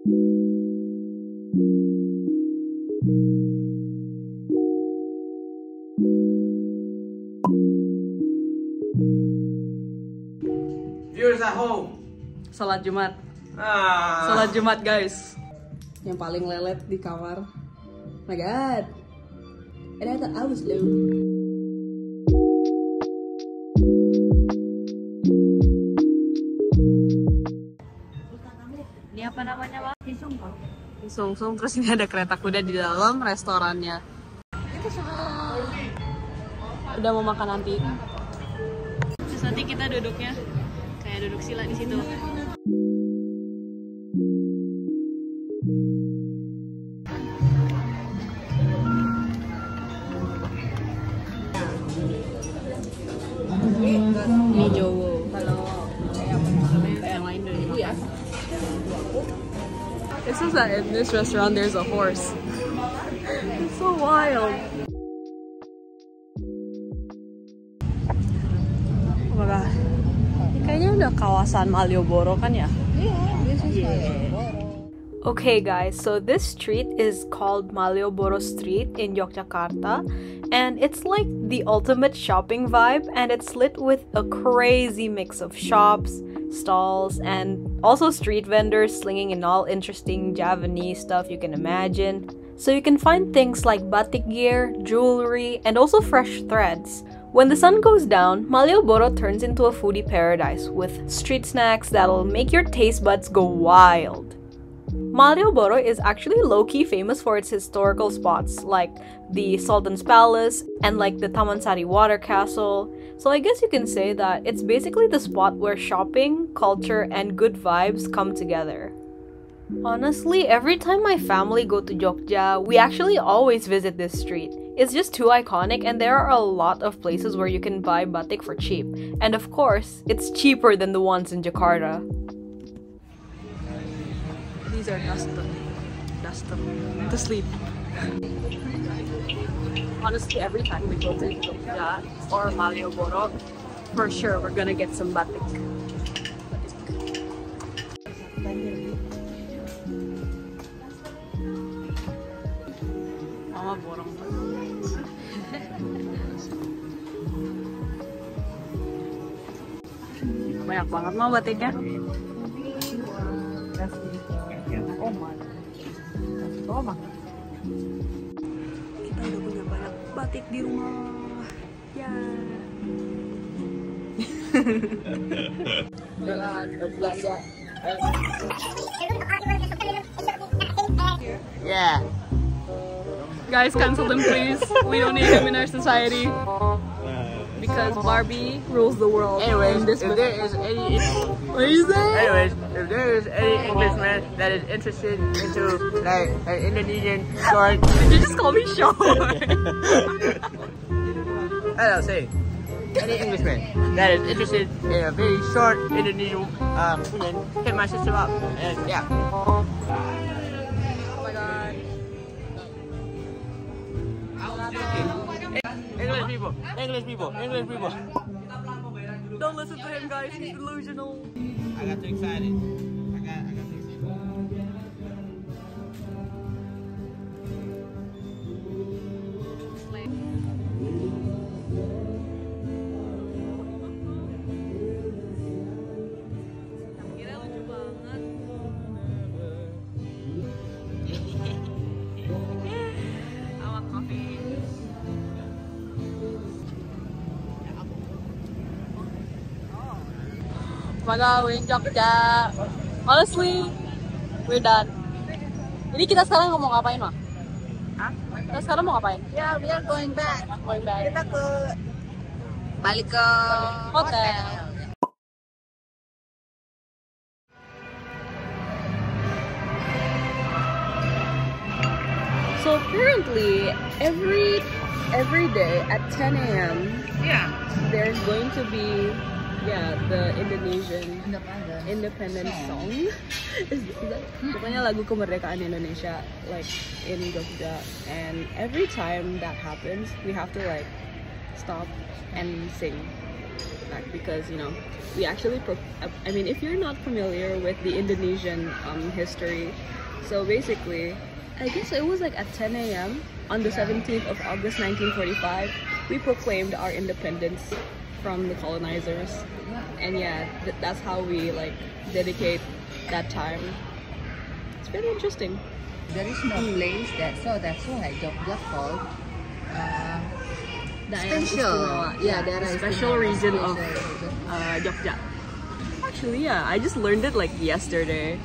Viewers at home. Salat Jumat. Ah. Salat Jumat guys. Yang paling lelet di kamar. my god. And I thought I was low. Namanya, Pak? Sung Sung. Terus ini ada kereta kuda di dalam restorannya. Udah mau makan nanti. Terus nanti kita duduknya kayak duduk sila di situ. Says that in this restaurant there's a horse. It's so wild. Oh my god. Kayaknya udah kawasan Malioboro kan ya? Okay, guys, so this street is called Malioboro Street in Yogyakarta, and it's like the ultimate shopping vibe, and it's lit with a crazy mix of shops, stalls, and also street vendors slinging in all interesting Javanese stuff you can imagine. So you can find things like batik gear, jewelry, and also fresh threads. When the sun goes down, Malioboro turns into a foodie paradise with street snacks that'll make your taste buds go wild. Malioboro is actually low-key famous for its historical spots like the Sultan's Palace and like the Tamansari Water Castle. So I guess you can say that it's basically the spot where shopping, culture, and good vibes come together. Honestly, every time my family go to Jogja, we actually always visit this street. It's just too iconic and there are a lot of places where you can buy batik for cheap. And of course, it's cheaper than the ones in Jakarta. These are Dustin. Dustin. To sleep. Honestly, every time we go to Jogja or Malioboro, for sure we're gonna get some batik. Mama borong Banyak banget mau batiknya. Oh my. Oh my. Kita udah punya batik di rumah. Ya. Yeah. Guys, cancel them please. We don't need him in our society. Because Barbie rules the world. Anyways, if there is any What is that? anyways, if there is any Englishman that is interested into like an Indonesian short Did you just call me short? I don't say any Englishman that is interested in a very short Indonesian um woman, hit my sister up and yeah. oh my god. English people, English people, English people. Don't listen to him guys, he's delusional. I got too excited. My god, Jogja. Honestly, we're done. Jadi kita sekarang mau ngapain, mah? Hah? Kita sekarang mau ngapain? Ya, we are going back. Going back. Kita ke balik ke Hotel. So apparently, every every day at 10 a.m. Yeah. there's going to be yeah the Indonesian Independent. independence song. is, is that, pokoknya lagu kemerdekaan Indonesia like in Jogja and every time that happens we have to like stop and sing. back because you know we actually. I mean, if you're not familiar with the Indonesian um, history, so basically, I guess it was like at 10 a.m. on the 17th of August 1945, we proclaimed our independence from the colonizers, and yeah, th- that's how we like dedicate that time. It's really interesting. There is no place that, so that's why Jogja called uh, special. istimewa. Yeah, daerah special istimewa, region of uh, Jogja. Actually, yeah, I just learned it like yesterday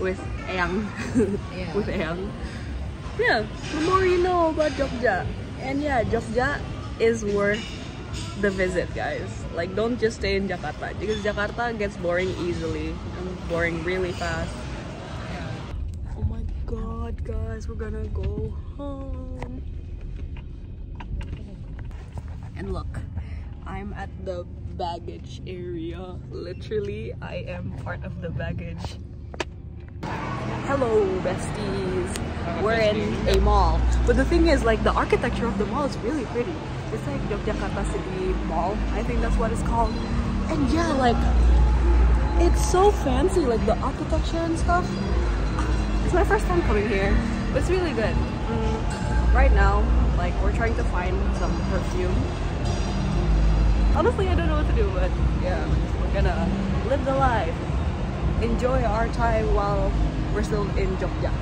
with Eyang. Yeah. with Eyang. Yeah, the more you know about Jogja. And yeah, Jogja is worth the visit, guys. Like, don't just stay in Jakarta because Jakarta gets boring easily and boring really fast. Oh my god, guys, we're gonna go home. And look, I'm at the baggage area. Literally, I am part of the baggage. Hello, besties. We're in a mall. But the thing is, like, the architecture of the mall is really pretty. It's like Yogyakarta City Mall. I think that's what it's called. And yeah, like, it's so fancy, like the architecture and stuff. It's my first time coming here, but it's really good. Mm, right now, like, we're trying to find some perfume. Honestly, I don't know what to do, but yeah, we're gonna live the life. Enjoy our time while we're still in Jogja.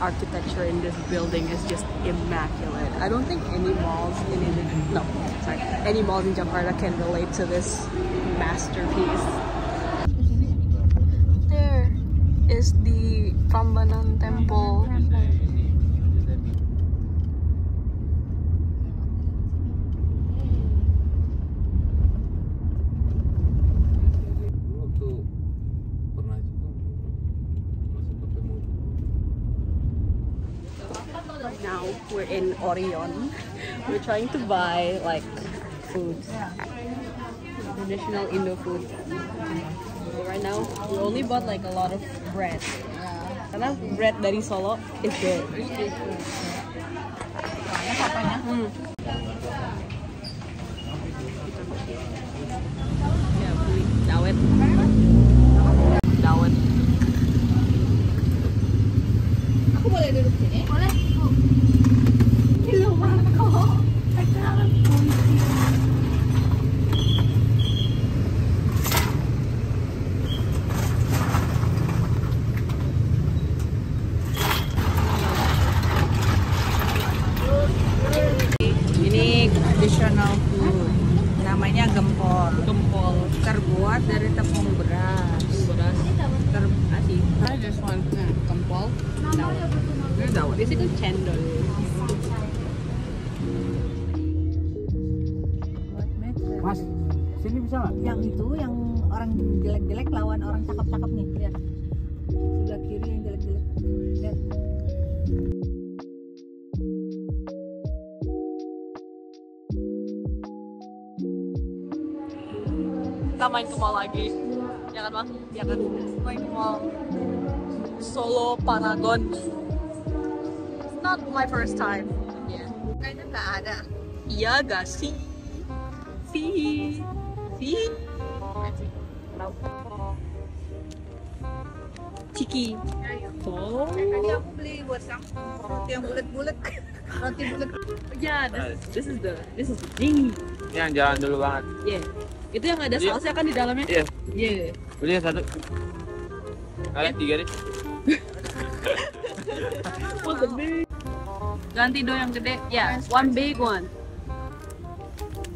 Architecture in this building is just immaculate. I don't think any malls in Indonesia, no, sorry, any malls in Jakarta can relate to this masterpiece. There is the Prambanan Temple. In Orion. We're trying to buy like food, traditional Indo food. Right now, we only bought like a lot of bread. Karena bread dari Solo is good. Dawet. Aku boleh duduk sini? Boleh. Ini traditional food. Namanya gempol. Gempol. Terbuat dari tepung beras. Beras. Ter Asin. I just want gempol. Cendol. Mas sini bisa nggak yang itu yang orang jelek-jelek lawan orang cakep-cakep nih lihat sebelah kiri yang jelek-jelek lihat Kita main ke mall lagi. Ya kan, Bang? Ya kan? Main ke mall. Solo Paragon. It's not my first time. Yeah. Kayaknya nggak ada. Iya gak sih? Si. Si. Tahu. Ciki. Oh. Tadi aku beli buat kamu roti yang bulat-bulat. Roti bulat. Yeah, this, this is the this is the thing. Ini yang jalan dulu banget. Yeah. Itu yang ada Iya. sausnya kan di dalamnya? Iya. Yeah. Beli yang satu. Kalian tiga deh. The big? Ganti dong yang gede. Yeah, one big one.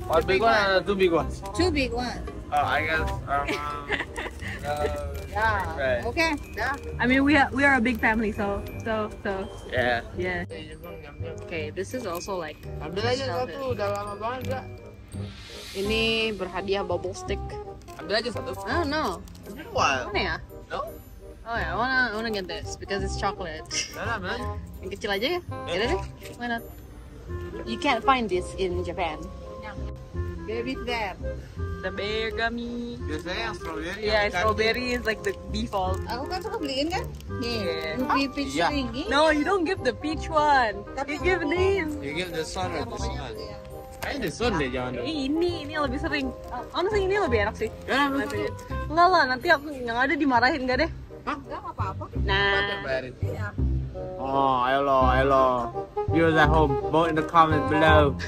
One big one and two big ones. Two big one. Oh, I guess. Um, uh, Ya. Right. Oke, dah. I mean, we are we are a big family, so so so yeah. yeah. Okay, this is also like Ambil aja satu, udah lama banget gak? ini berhadiah bubble stick. Ambil aja satu. I don't know. Why? Mana ya? No? Oh ya, I wanna I wanna get this because it's chocolate. Nah, ambil aja. yang kecil aja ya? Ya deh, why not? You can't find this in Japan. Baby there. the bear gummy. Biasanya yang strawberry. Yeah, strawberry is like the default. Aku kan suka beliin kan? Nih, Yeah. ruby peach ring. Ih, No, you don't give the peach one. Tapi You give these. You give the sun or this one? Deh jangan ini, ini yang lebih sering. Honestly, ini lebih enak sih. Ya, Nanti. Enggak lah, nanti aku yang ada dimarahin gak deh. Enggak apa-apa. Nah, bayarin. Oh, hello, hello. ayo lo. Viewers at home, vote in the comments below.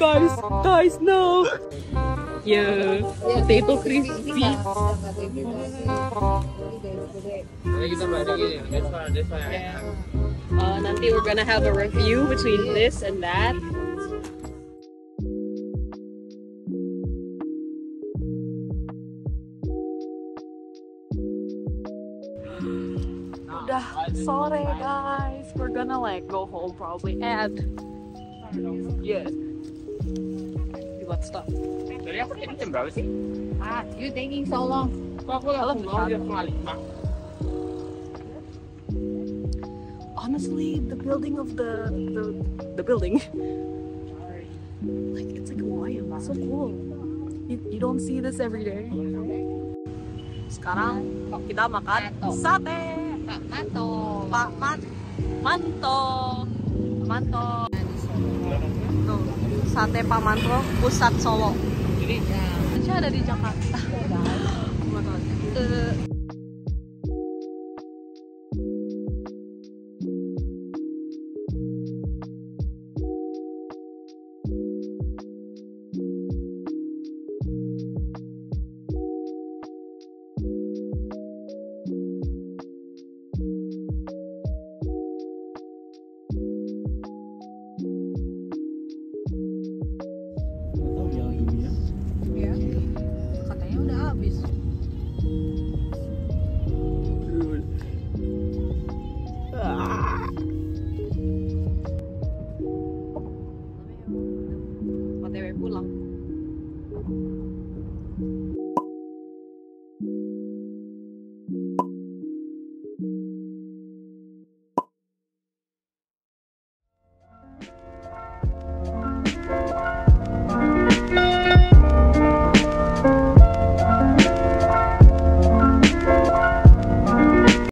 guys, guys, no. Yeah, potato crispy. Nanti kita bandingin this one, this one. Yeah. Uh, nanti we're gonna have a review between this and that. Sore guys, we're gonna like go home probably and yeah. You got stuff. Aku ini jam berapa sih? Ah, you taking so long. Honestly the building of the the, the building like it's like Hawaii so cool you, you don't see this every day sekarang kita makan sate Pak Mato. Pak Man Manto. Manto. Tuh sate Pak Manto pusat Solo. Jadi Aja ada di Jakarta. Eh, 对不冷